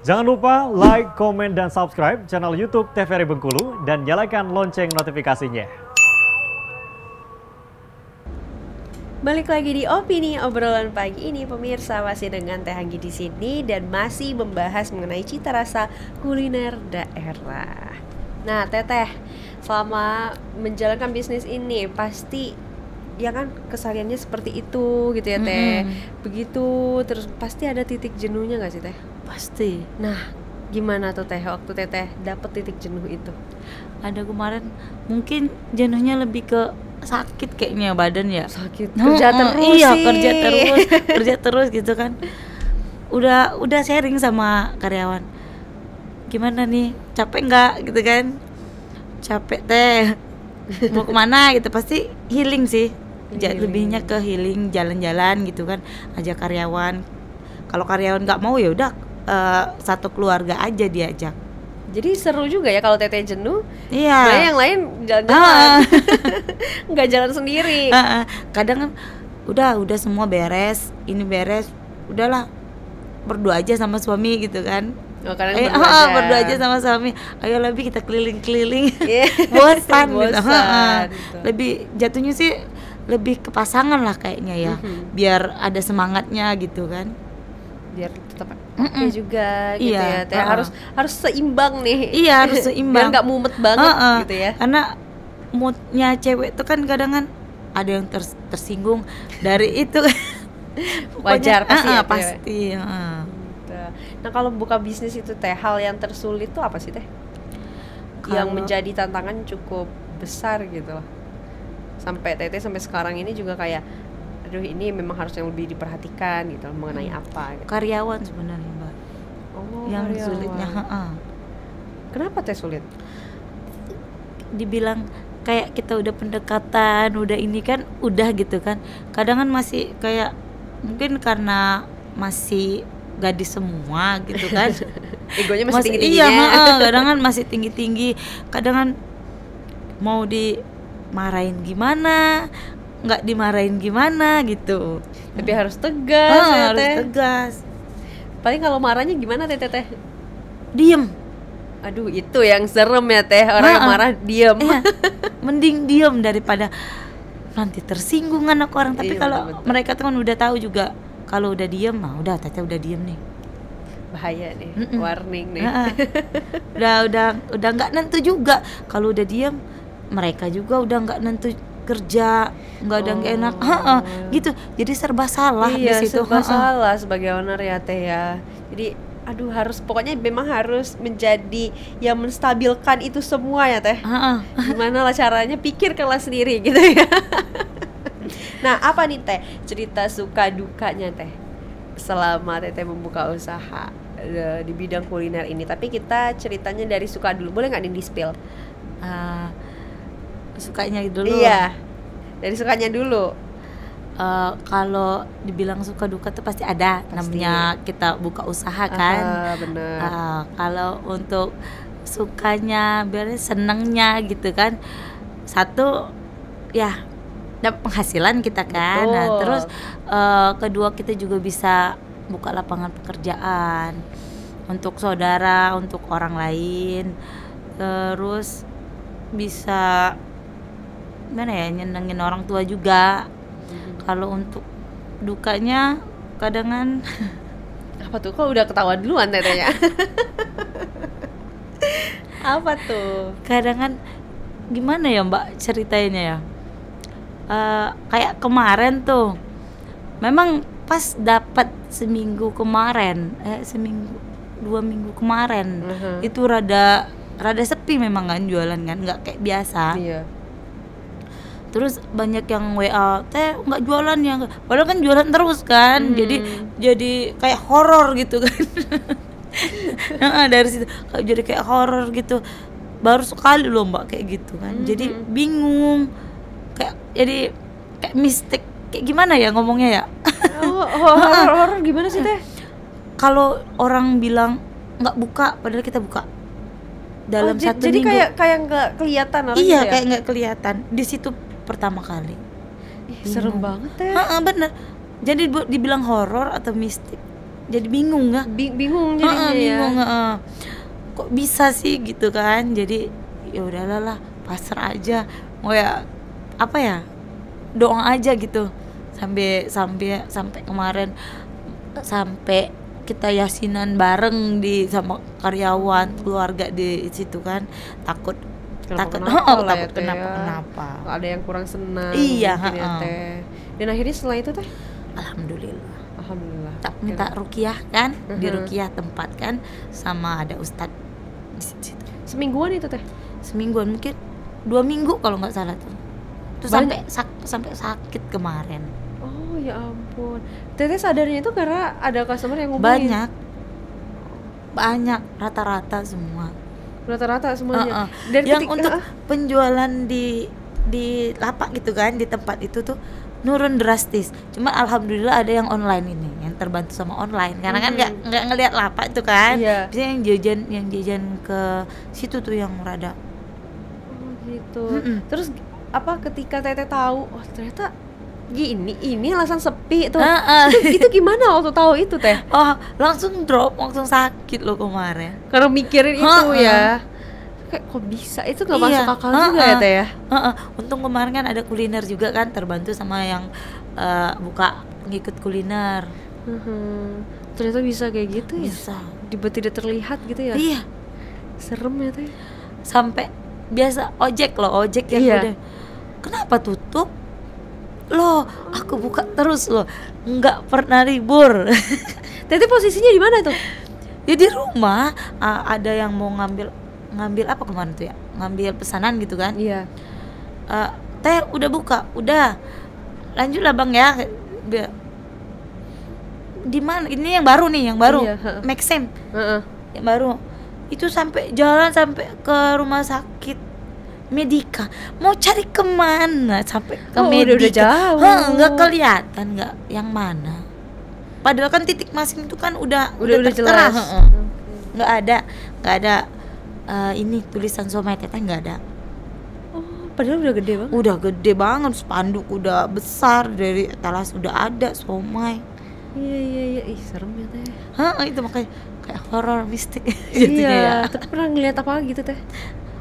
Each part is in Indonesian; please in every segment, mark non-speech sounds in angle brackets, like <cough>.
Jangan lupa like, komen, dan subscribe channel YouTube TVRI Bengkulu dan nyalakan lonceng notifikasinya. Balik lagi di opini obrolan pagi ini pemirsa masih dengan Teh Anggi di sini dan masih membahas mengenai cita rasa kuliner daerah. Nah, Teteh, selama menjalankan bisnis ini pasti ya kan kesaliannya seperti itu gitu ya Teh. Mm-mm. Begitu terus pasti ada titik jenuhnya nggak sih Teh? Pasti. Nah, gimana tuh Teh? Waktu Teteh dapet titik jenuh itu? Ada kemarin mungkin jenuhnya lebih ke sakit kayaknya badan ya. Sakit. Kerja oh, terus iya sih. kerja terus <laughs> kerja terus gitu kan. Udah udah sharing sama karyawan. Gimana nih? Capek nggak? Gitu kan. Capek teh. Mau ke mana? <laughs> Gitu. Pasti healing sih. Ja- Healing. lebihnya ke healing jalan-jalan gitu kan. Ajak karyawan. Kalau karyawan nggak mau ya udah eh, satu keluarga aja diajak Jadi seru juga ya kalau Teteh jenuh. iya Nah, yang lain jalan-jalan. Ah. <laughs> nggak jalan sendiri. Heeh. kadang kan udah udah semua beres ini beres udahlah berdua aja sama suami gitu kan Oh, kadang Ayo, berdua ah, <laughs> aja. berdua aja sama suami ayo lebih kita keliling-keliling Iya. <laughs> bosan gitu. Bosan, Heeh. gitu. lebih jatuhnya sih lebih ke pasangan lah kayaknya ya Mhm. biar ada semangatnya gitu kan Biar tetap oke Mm-mm. juga gitu Iya, ya. Uh-uh. harus harus seimbang nih. Iya, harus <laughs> seimbang. Biar nggak mumet banget Heeh. gitu ya. karena moodnya cewek tuh kan kadang kan ada yang ters- tersinggung dari itu <laughs> Wajar pasti Heeh, ya, Teh. pasti. Gitu. Nah, kalau buka bisnis itu Teh, hal yang tersulit tuh apa sih Teh? Yang Kalau- menjadi tantangan cukup besar gitu loh. Sampai Teteh sampai sekarang ini juga kayak aduh ini memang harus yang lebih diperhatikan gitu mengenai apa gitu. karyawan sebenarnya mbak Oh, yang karyawan. sulitnya heeh. Kenapa Teh sulit? dibilang kayak kita udah pendekatan udah ini kan udah gitu kan kadang kan masih kayak mungkin karena masih gadis semua gitu kan <laughs> Egonya masih tinggi iya tingginya. heeh, <laughs> kadang kan masih tinggi tinggi kadang kan mau dimarahin gimana nggak dimarahin gimana gitu Tapi harus tegas Ah, ya harus Teh. tegas Paling kalau marahnya gimana Teh Teh? diem Aduh, itu yang serem ya Teh. Orang yang Ha-ha. marah diam. Iya, <laughs> mending diem daripada nanti tersinggung anak orang. Tapi Iya, kalau mereka tuh kan udah tahu juga kalau udah diem, mah udah Tete udah diem nih. Bahaya nih, Mm-mm. warning nih. <laughs> Udah udah udah nggak nentu juga. Kalau udah diem, mereka juga udah nggak nentu kerja, nggak ada nggak enak. Oh. Heeh, gitu. Jadi serba salah iya, di situ. serba Heeh. salah sebagai owner ya Teh ya. Jadi aduh harus pokoknya memang harus menjadi yang menstabilkan itu semua ya Teh. Heeh. Gimana lah caranya pikirkanlah sendiri gitu ya. <laughs> nah, apa nih Teh cerita suka dukanya Teh selama Teteh membuka usaha eh, di bidang kuliner ini. Tapi kita ceritanya dari suka dulu. Boleh nggak nih di spill? Ah, sukanya dulu. Iya. Dari sukanya dulu. Eh, kalau dibilang suka duka tuh pasti ada Pasti. namanya kita buka usaha kan Ah, bener. Ah, kalau untuk sukanya biar senengnya gitu kan satu ya dapat penghasilan kita kan nah terus eh, kedua kita juga bisa buka lapangan pekerjaan untuk saudara untuk orang lain terus bisa gimana ya nyenengin orang tua juga kalau untuk dukanya kadangan <laughs> Apa tuh? Kok udah ketawa duluan tetenya? <laughs> Apa tuh? kadang kan gimana ya mbak ceritainnya ya Eh, kayak kemarin tuh memang pas dapat seminggu kemarin eh seminggu dua minggu kemarin Mhm. itu rada rada sepi memang kan jualan kan nggak kayak biasa Iya. Terus banyak yang wa teh nggak jualan ya? Padahal kan jualan terus kan. Hmm. jadi jadi kayak horor gitu kan. <laughs> Heeh, dari situ. Jadi kayak horor gitu. Baru sekali loh mbak kayak gitu kan. Jadi Mhm. bingung. Kayak jadi kayak mistik. Kayak gimana ya ngomongnya ya? Oh, <laughs> horor horor gimana sih teh? kalau orang bilang nggak buka padahal kita buka. Dalam Oh, satu jadi minggu. kayak kayak nggak kelihatan iya gitu ya? kayak nggak kelihatan. Di situ pertama kali. Ih, serem banget teh. Heeh, bener. Jadi dibilang horor atau mistik jadi bingung ya Bi- bingung Heeh, jadinya ya. bingung heeh. kok bisa sih gitu kan? Jadi ya udahlah lah pasrah aja. Mau ya apa ya doa aja gitu. Sampai sampai sampai kemarin sampai kita yasinan bareng di sama karyawan keluarga di situ kan. Takut takut Kenapa-kenapa <laughs> oh, lah ya, takut kenapa ya. kenapa Ada yang kurang senang. Iya, ya. Teh. Dan akhirnya setelah itu teh, alhamdulillah alhamdulillah. tak minta rukiah kan di Mhm. rukiah tempat kan sama ada ustadz di situ Semingguan itu teh. semingguan mungkin dua minggu kalau nggak salah tuh terus Banyak. sampai sak- sampai sakit kemarin Oh ya ampun. Teteh sadarnya itu karena ada customer yang ngubungin. banyak banyak rata-rata semua Rata-rata semuanya. Heeh. Dan yang ketika- untuk penjualan di di lapak gitu kan di tempat itu tuh nurun drastis cuma alhamdulillah ada yang online ini yang terbantu sama online karena kan nggak Mhm. nggak ngelihat lapak itu kan Iya. biasanya yang jajan yang jajan ke situ tuh yang rada Oh gitu. Mm-mm. Terus apa ketika Teteh tahu, oh ternyata gini ini alasan sepi tuh. Heeh. itu, itu gimana waktu tahu itu teh? oh langsung drop langsung sakit loh kemarin Karena mikirin itu Heeh. ya. Kayak kok bisa? Itu nggak Iya. masuk akal juga ya Heeh. teh ya? Heeh, untung kemarin kan ada kuliner juga kan terbantu sama yang eh, buka ngikut kuliner Mhm. Ternyata bisa kayak gitu ya? bisa Tiba tidak terlihat gitu ya? iya Serem ya teh. sampai biasa ojek loh ojek yang Iya. udah kenapa tutup loh aku buka terus loh. Nggak pernah libur. <laughs> Teteh posisinya di mana tuh? ya di rumah. Ah, ada yang mau ngambil ngambil apa kemarin tuh ya? Ngambil pesanan gitu kan? Iya. Eh, teh udah buka? Udah. Lanjut lah bang ya. Di mana? Ini yang baru nih yang baru. Iya. Maxim. Heeh. yang baru. Itu sampai jalan sampai ke rumah sakit Medika mau cari ke mana sampai ke Oh, Medika udah jauh. Nggak kelihatan nggak yang mana padahal kan titik masing itu kan udah Udah udah tertera, jelas. nggak ada nggak ada eh, ini tulisan somai teteh nggak ada Oh, padahal udah gede banget. udah gede banget spanduk udah besar dari talas udah ada somai Iya iya iya, ih serem ya teh. Hah, itu makanya kayak horor mistik <laughs> ya. Iya, tapi pernah ngeliat apa gitu teh?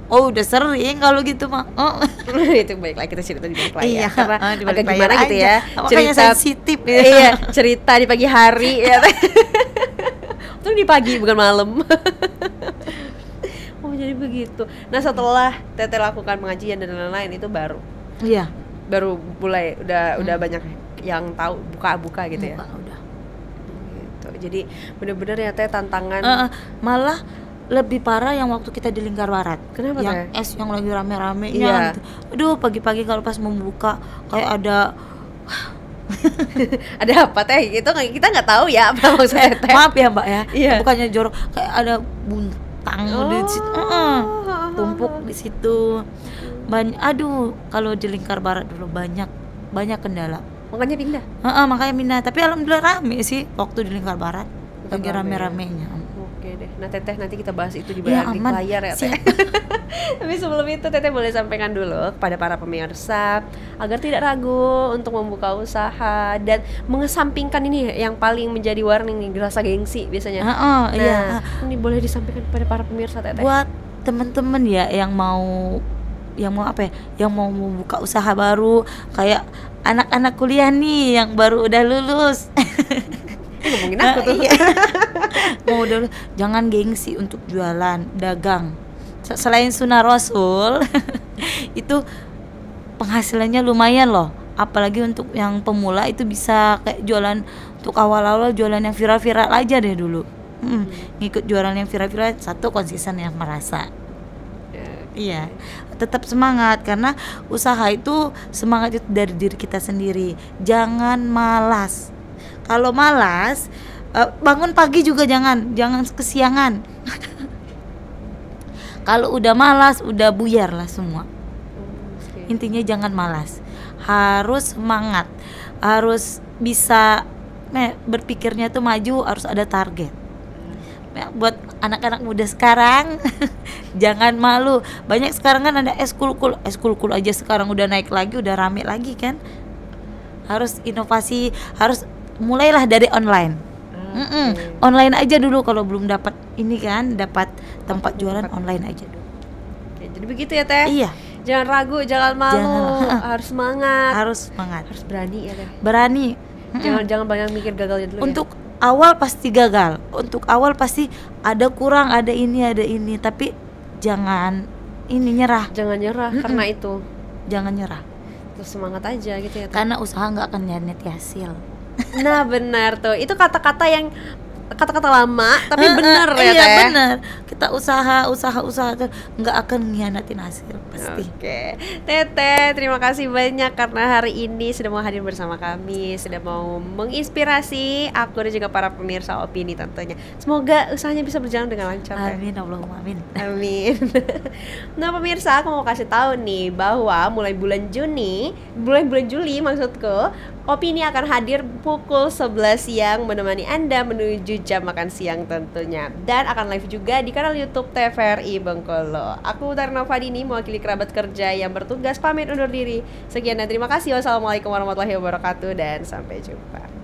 Oh udah sering kalau gitu mah. Oh. <laughs> itu baik lagi kita cerita di balik layar Iya, karena ah, di agak gimana gitu aja. ya Makanya sensitif ya. iya <laughs> cerita di pagi hari <laughs> ya Untung di pagi bukan malam oh jadi begitu nah setelah teteh lakukan pengajian dan lain-lain itu baru Iya. baru mulai udah udah banyak yang tahu buka-buka gitu ya Muka udah. gitu jadi bener-bener ya teh tantangan Eh, eh, malah lebih parah yang waktu kita di lingkar barat. Kenapa, Yang Teh? es yang lagi rame-ramenya. Iya. gitu. Aduh pagi-pagi kalau pas membuka kayak ada <laughs> ada apa teh itu kita nggak tahu ya apa maksudnya teh maaf ya mbak ya. Iya. Bukannya jorok kayak ada buntang di situ. Oh. Heeh. tumpuk di situ banyak aduh kalau di lingkar barat dulu banyak banyak kendala makanya pindah Heeh, makanya minat tapi alhamdulillah rame sih waktu di lingkar barat lagi rame ya. rame-ramenya deh. Nah Teteh nanti kita bahas itu di Ya, balik aman. layar ya Teh. Siap. <laughs> Tapi sebelum itu Teteh boleh sampaikan dulu kepada para pemirsa agar tidak ragu untuk membuka usaha dan mengesampingkan ini yang paling menjadi warning nih rasa gengsi biasanya. Heeh, Nah, iya ini boleh disampaikan kepada para pemirsa Teteh. buat temen-temen ya yang mau yang mau apa ya yang mau membuka usaha baru kayak anak-anak kuliah nih yang baru udah lulus ngomongin aku <laughs> tuh. Iya. Mau udah jangan gengsi untuk jualan dagang. Se- selain sunnah rasul <laughs> itu penghasilannya lumayan loh. Apalagi untuk yang pemula itu bisa kayak jualan untuk awal-awal jualan yang viral-viral aja deh dulu. Mm, ngikut jualan yang viral-viral satu konsisten yang merasa. Iya, tetap semangat karena usaha itu semangat itu dari diri kita sendiri. Jangan malas. Kalau malas, eh, bangun pagi juga jangan, jangan kesiangan. <laughs> Kalau udah malas, udah buyar lah semua. Oke. Intinya jangan malas. Harus semangat. Harus bisa eh, berpikirnya tuh maju, harus ada target. Ya, buat anak-anak muda sekarang <laughs> jangan malu banyak sekarang kan ada eskulkul eskulkul aja sekarang udah naik lagi udah rame lagi kan harus inovasi harus mulailah dari online Mm-mm. Online aja dulu kalau belum dapat ini kan, dapat tempat jualan online aja dulu. Oke, jadi begitu ya teh. Iya, Jangan ragu, jangan malu, Jangan. harus semangat, harus semangat. harus berani ya teh. Berani. Mm-mm. Jangan jangan banyak mikir gagalnya dulu. ya. Untuk awal pasti gagal. Untuk awal pasti ada kurang, ada ini, ada ini, tapi jangan ini nyerah. ya. jangan nyerah Mm-mm. karena itu. Jangan nyerah. Terus semangat aja gitu ya. Teh. Karena usaha nggak akan nyari hasil. Nah benar tuh, itu kata-kata yang kata-kata lama tapi benar ya iya teh. bener kita usaha usaha usaha nggak akan ngianatin hasil pasti Oke, Tete, terima kasih banyak karena hari ini sudah mau hadir bersama kami, sudah mau menginspirasi aku dan juga para pemirsa opini tentunya. Semoga usahanya bisa berjalan dengan lancar. Amin Allahumma amin Amin. <laughs> nah pemirsa, aku mau kasih tahu nih bahwa mulai bulan Juni, mulai bulan Juli maksudku, Opini akan hadir pukul 11 siang menemani Anda menuju jam makan siang tentunya. Dan akan live juga di kanal YouTube TVRI Bengkulu. Aku Tarna Fadini mewakili kerabat kerja yang bertugas pamit undur diri. Sekian dan terima kasih. Wassalamualaikum warahmatullahi wabarakatuh dan sampai jumpa.